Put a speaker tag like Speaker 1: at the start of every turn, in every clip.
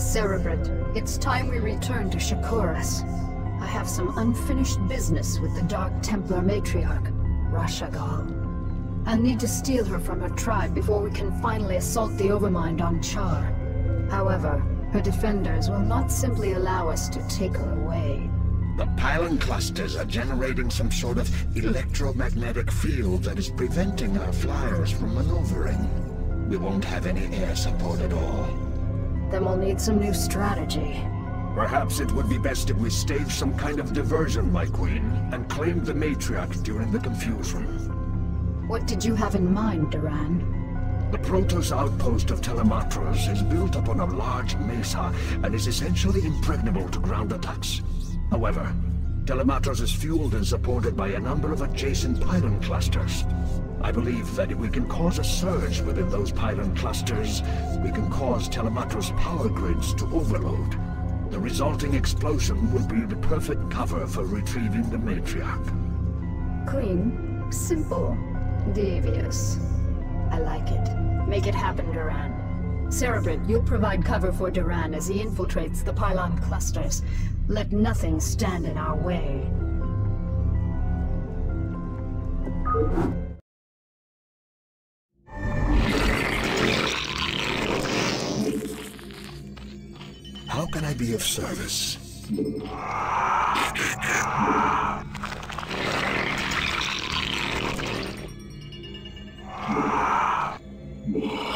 Speaker 1: Cerebrate, it's time we return to Shakuras. I have some unfinished business with the Dark Templar matriarch, Raszagal. I'll need to steal her from her tribe before we can finally assault the Overmind on Char. However, her defenders will not simply allow us to take her away.
Speaker 2: The pylon clusters are generating some sort of electromagnetic field that is preventing our flyers from maneuvering. We won't have any air support at all.
Speaker 1: Then we'll need some new strategy.
Speaker 3: Perhaps it would be best if we stage some kind of diversion, my queen, and claim the matriarch during the confusion.
Speaker 1: What did you have in mind, Duran?
Speaker 3: The Protoss outpost of Telematros is built upon a large mesa and is essentially impregnable to ground attacks. However, Telematros is fueled and supported by a number of adjacent pylon clusters. I believe that if we can cause a surge within those pylon clusters, we can cause Telematros power grids to overload. The resulting explosion will be the perfect cover for retrieving the matriarch.
Speaker 1: Clean, simple, devious. I like it. Make it happen, Duran. Cerebrate, you'll provide cover for Duran as he infiltrates the pylon clusters. Let nothing stand in our way.
Speaker 2: I be of service?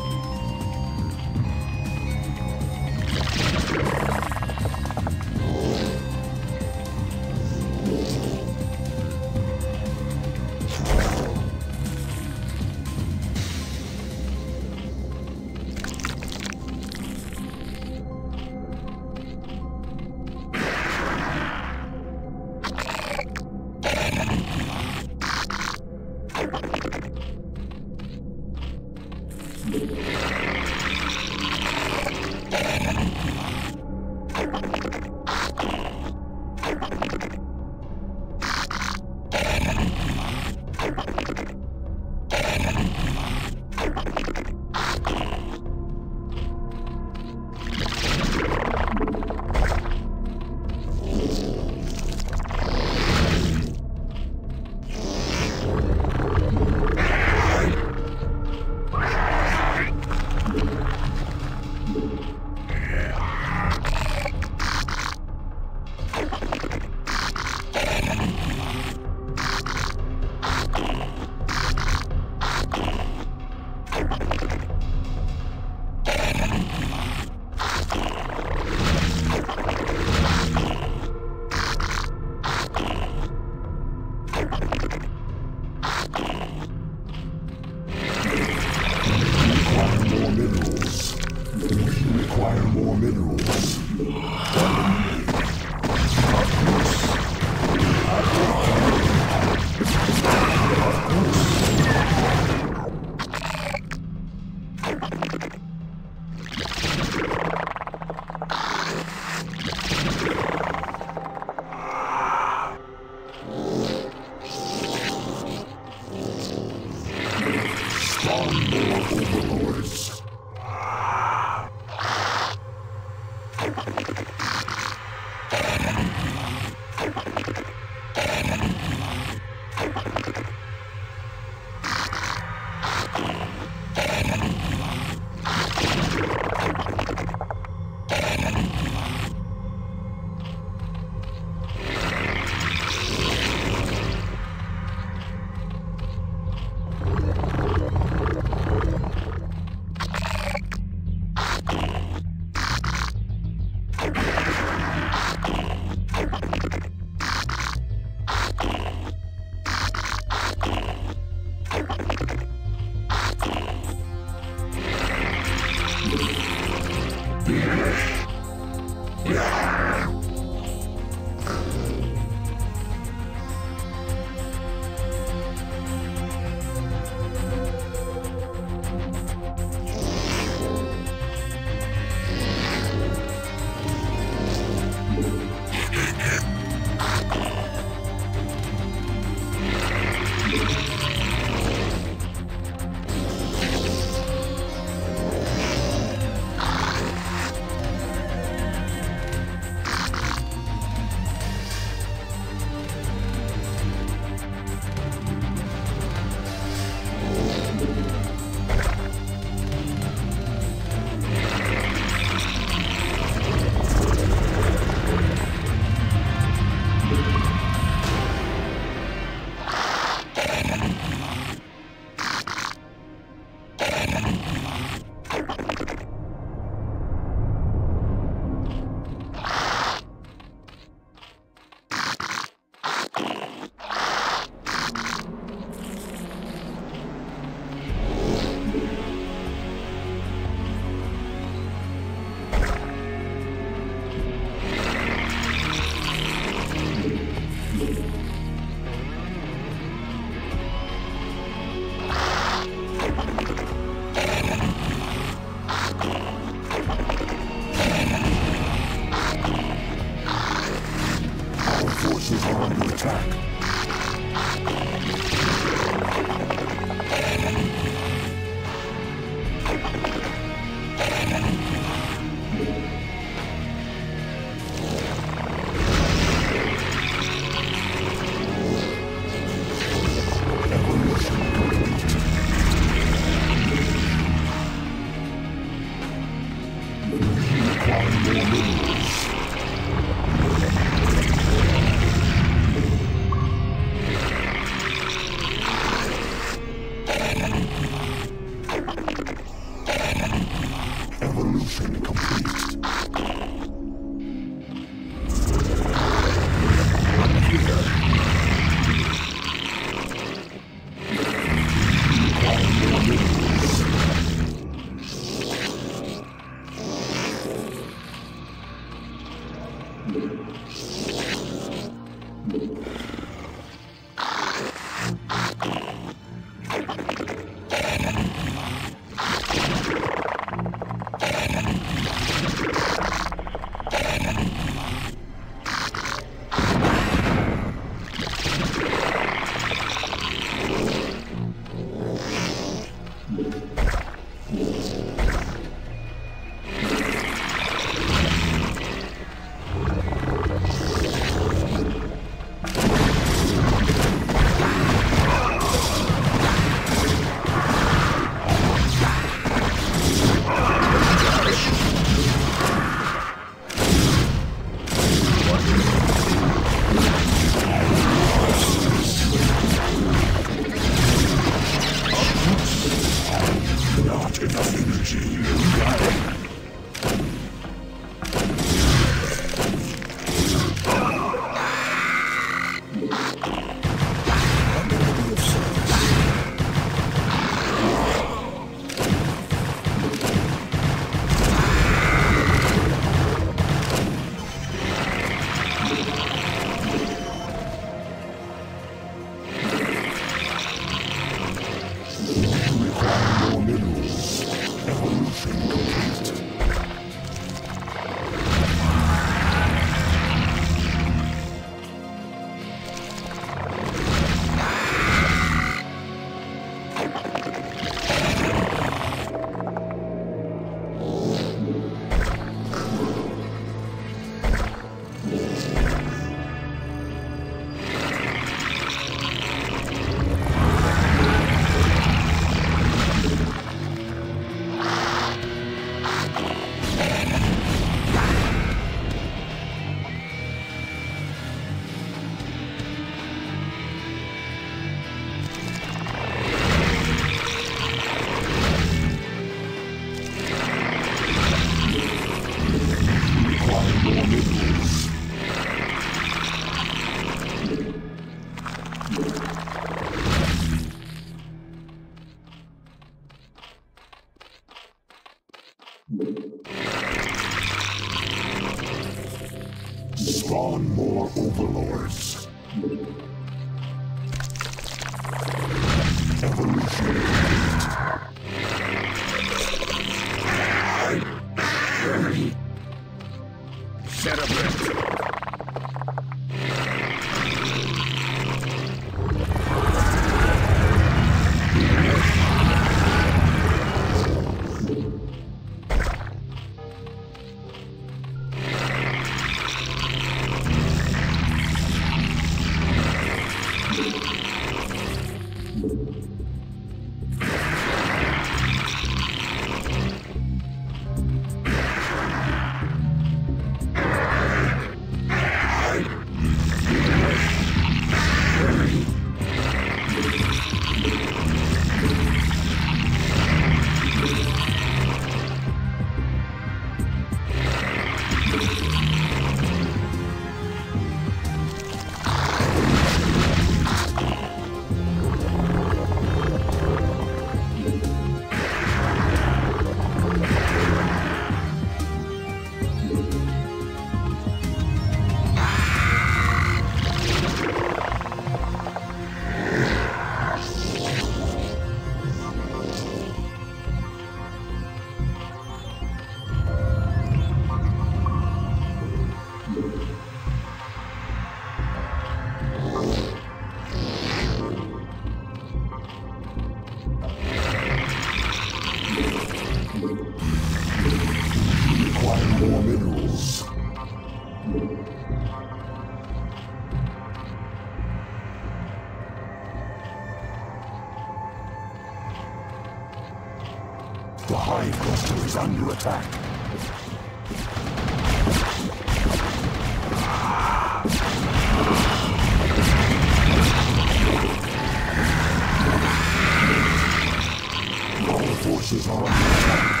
Speaker 2: はい。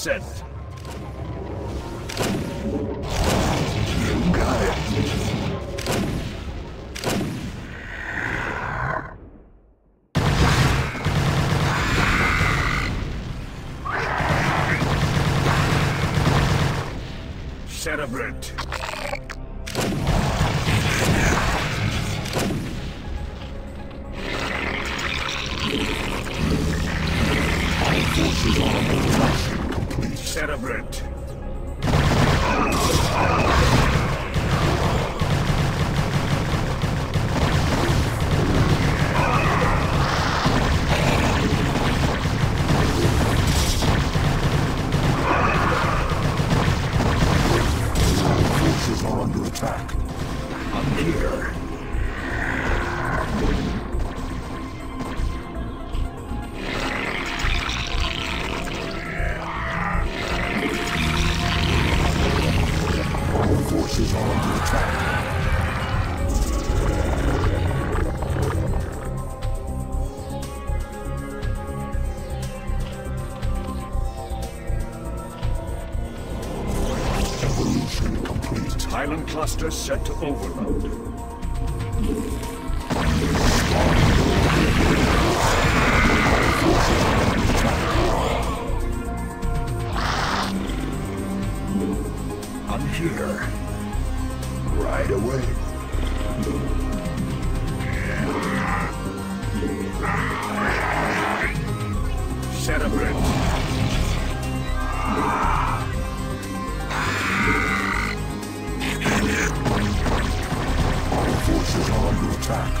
Speaker 3: Target
Speaker 2: Island cluster set to overload. I'm here. Right away. Set Cerebrate. track.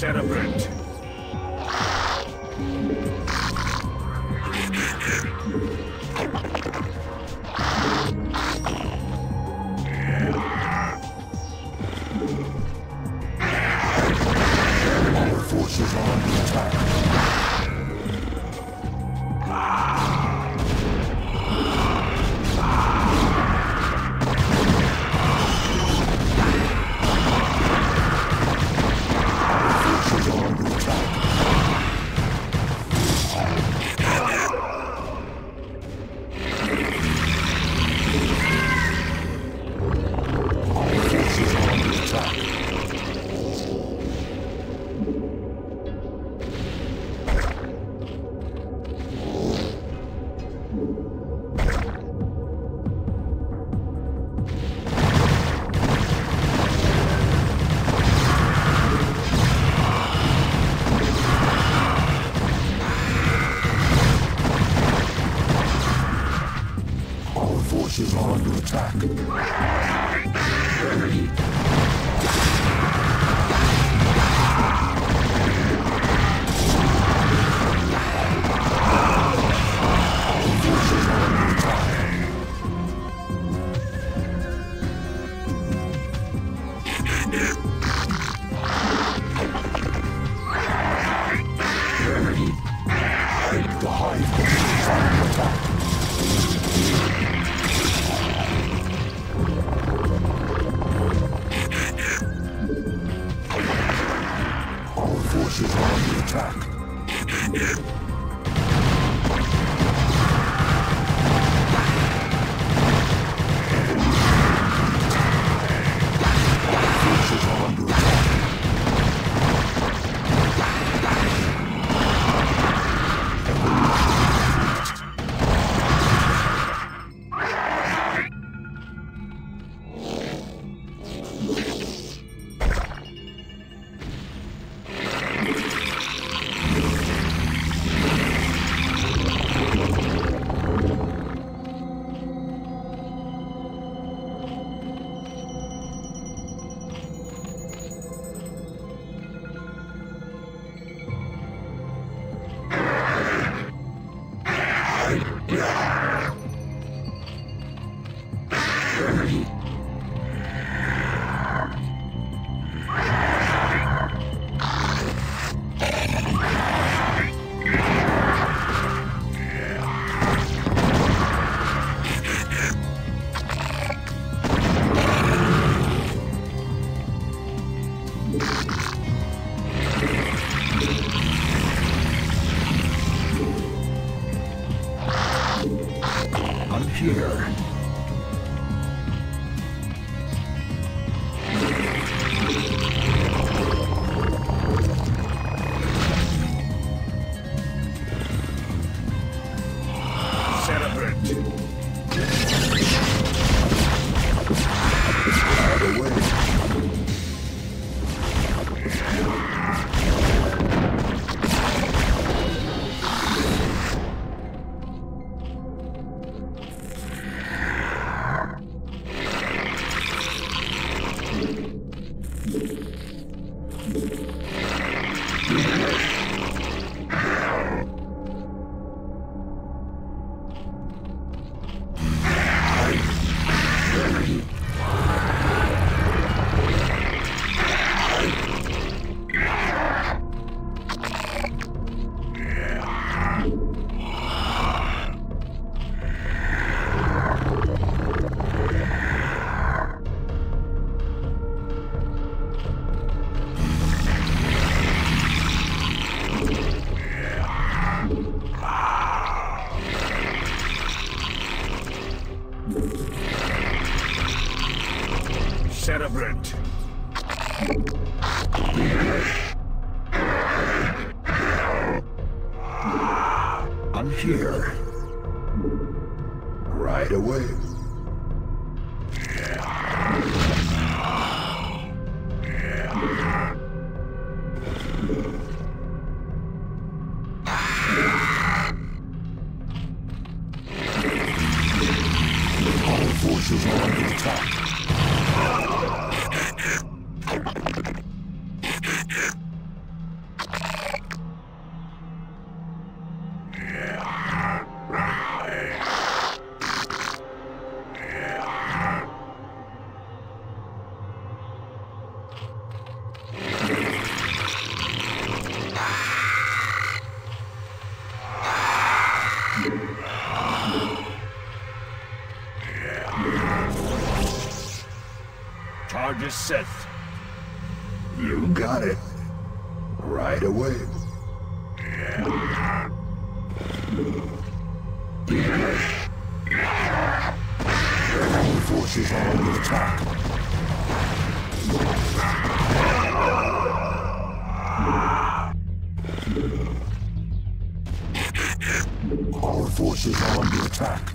Speaker 2: celebrant. attack. largest. You got it. Right away. Our forces are under attack. Our forces are under attack.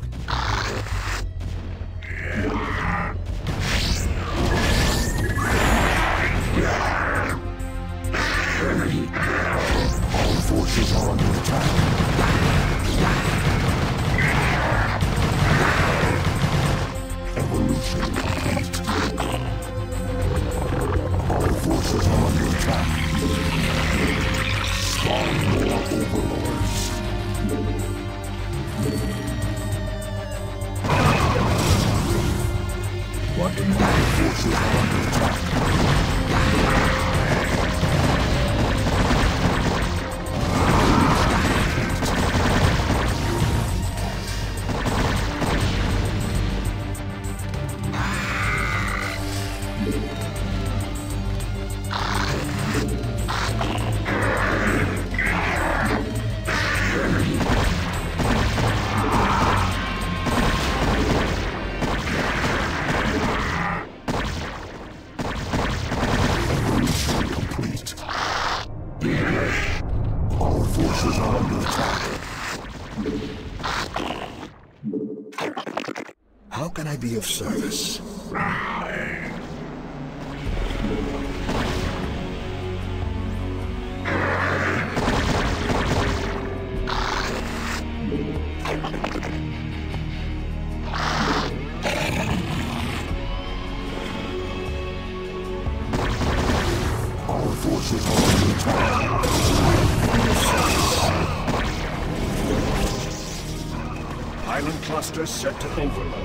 Speaker 2: shut to think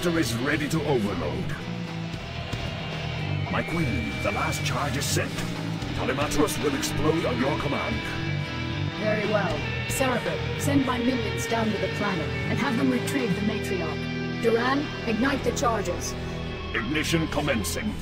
Speaker 2: Cluster
Speaker 3: is ready to overload. My queen, the last charge is sent. Telematros will explode on your command.
Speaker 1: Very well. Cerebrate, send my minions down to the planet and have them retrieve the Matriarch. Duran, ignite the charges.
Speaker 3: Ignition commencing.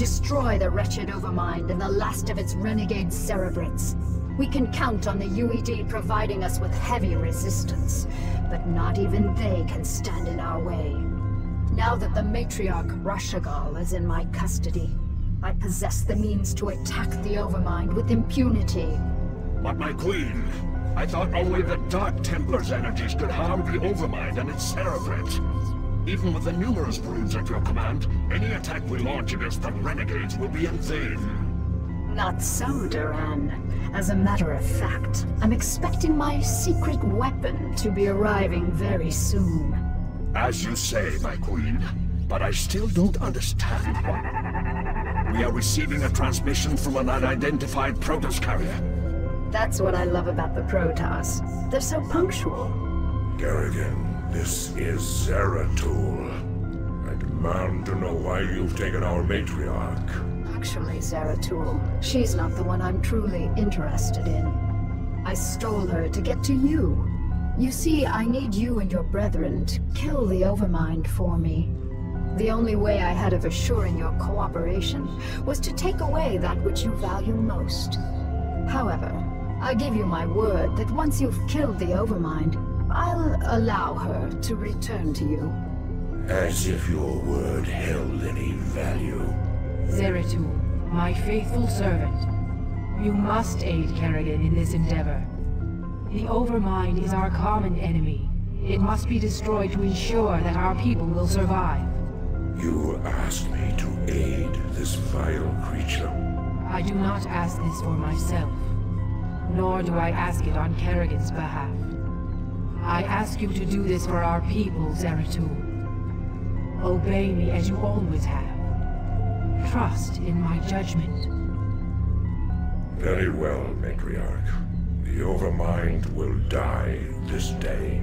Speaker 1: Destroy the wretched Overmind and the last of its renegade Cerebrates. We can count on the UED providing us with heavy resistance, but not even they can stand in our way. Now that the Matriarch Raszagal is in my custody, I possess the means to attack the Overmind with impunity.
Speaker 3: But my queen, I thought only the Dark Templar's energies could harm the Overmind and its Cerebrate. Even with the numerous broods at your command, any attack we launch against the renegades will be in vain.
Speaker 1: Not so, Duran. As a matter of fact, I'm expecting my secret weapon to be arriving very soon.
Speaker 3: As you say, my queen, but I still don't understand. We are receiving a transmission from an unidentified Protoss carrier.
Speaker 1: That's what I love about the Protoss. They're so punctual.
Speaker 4: Kerrigan, this is Zeratul. I demand to know why you've taken our matriarch.
Speaker 1: Actually, Zeratul, she's not the one I'm truly interested in. I stole her to get to you. You see, I need you and your brethren to kill the Overmind for me. The only way I had of assuring your cooperation was to take away that which you value most. However, I give you my word that once you've killed the Overmind, I'll allow her to return to you.
Speaker 4: As if your word held any value.
Speaker 5: Zeratul, my faithful servant. You must aid Kerrigan in this endeavor. The Overmind is our common enemy. It must be destroyed to ensure that our people will survive.
Speaker 4: You asked me to aid this vile creature.
Speaker 5: I do not ask this for myself. Nor do I ask it on Kerrigan's behalf. I ask you to do this for our people, Zeratul. Obey me as you always have. Trust in my judgment.
Speaker 4: Very well, Matriarch. The Overmind will die this day.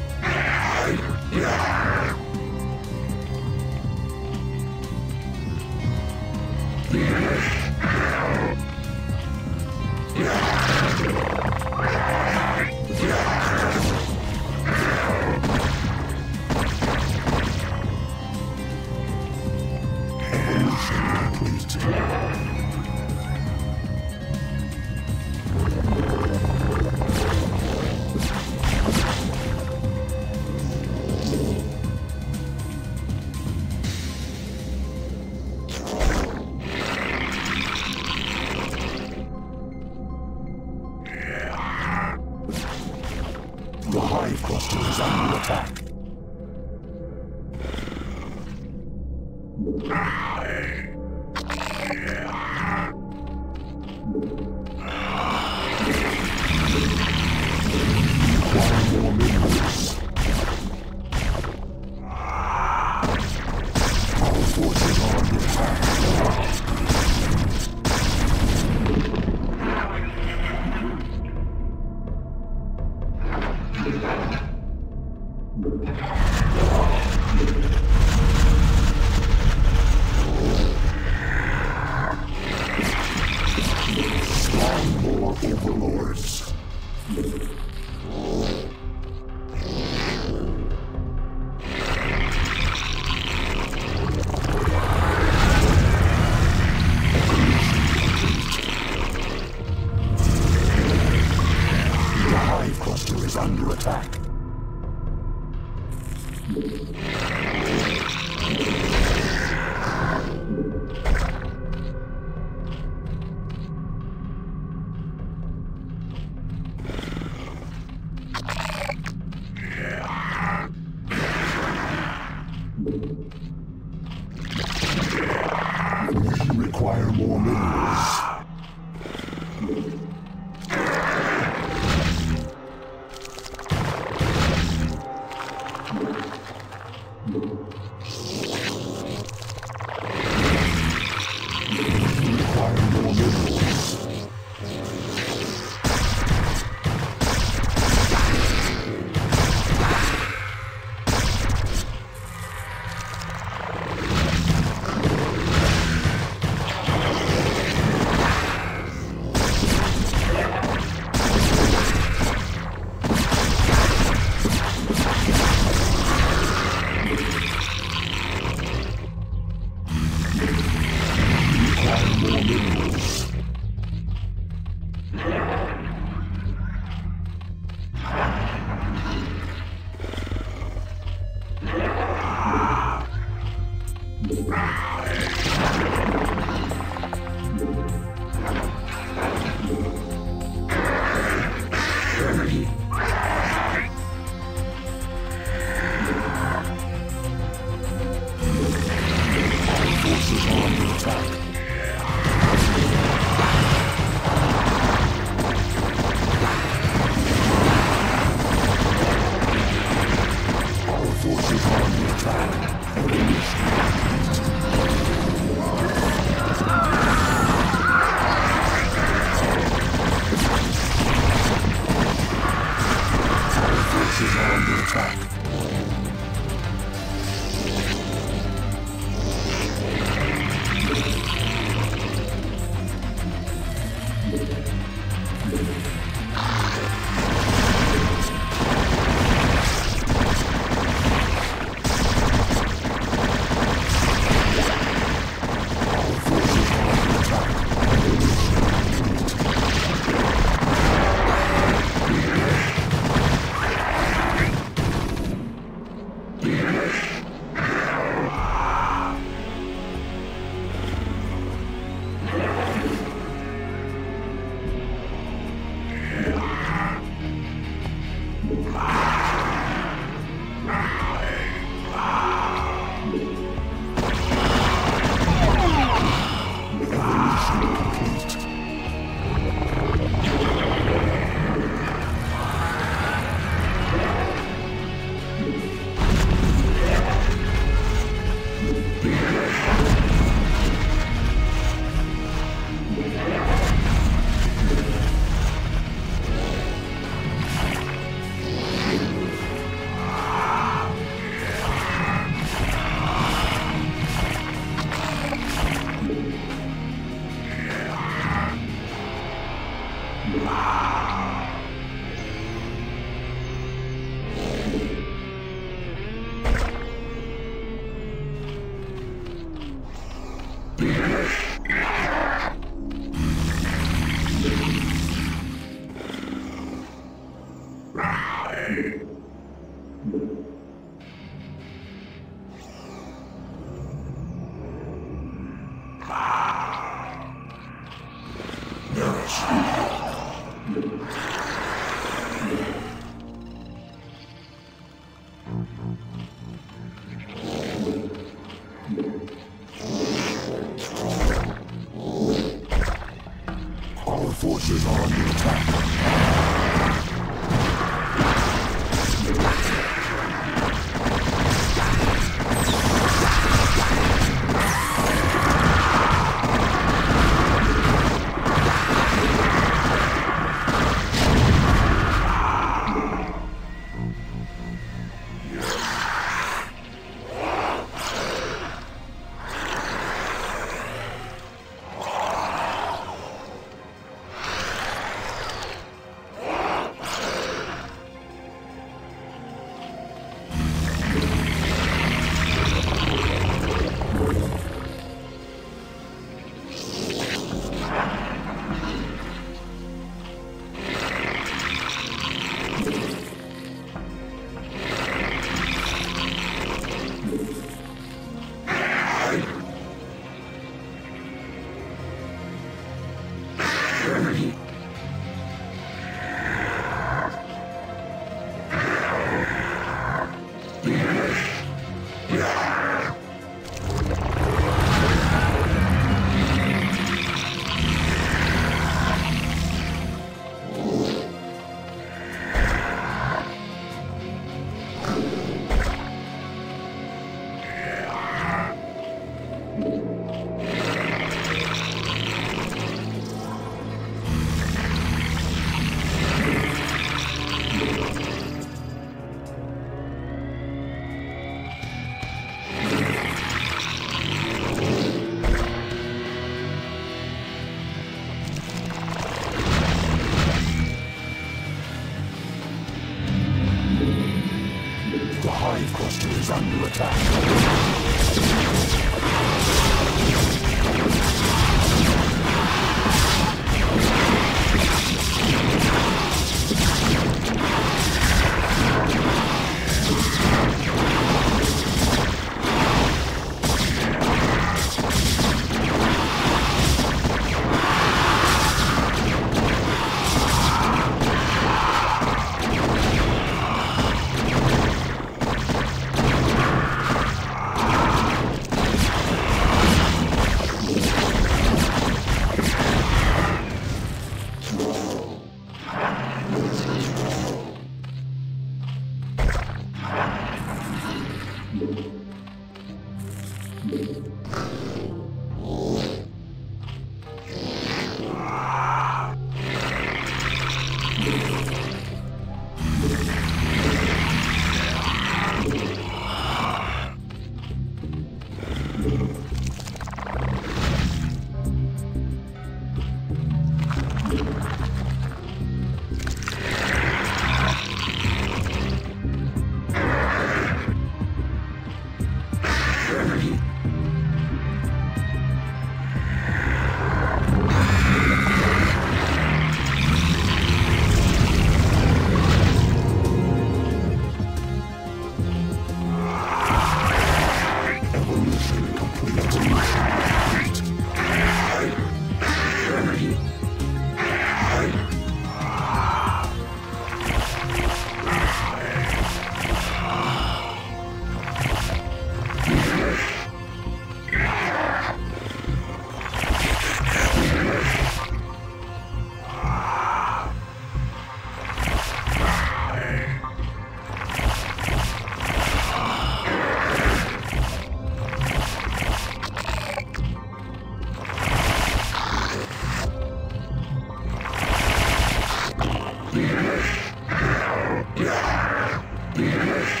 Speaker 3: Beerus.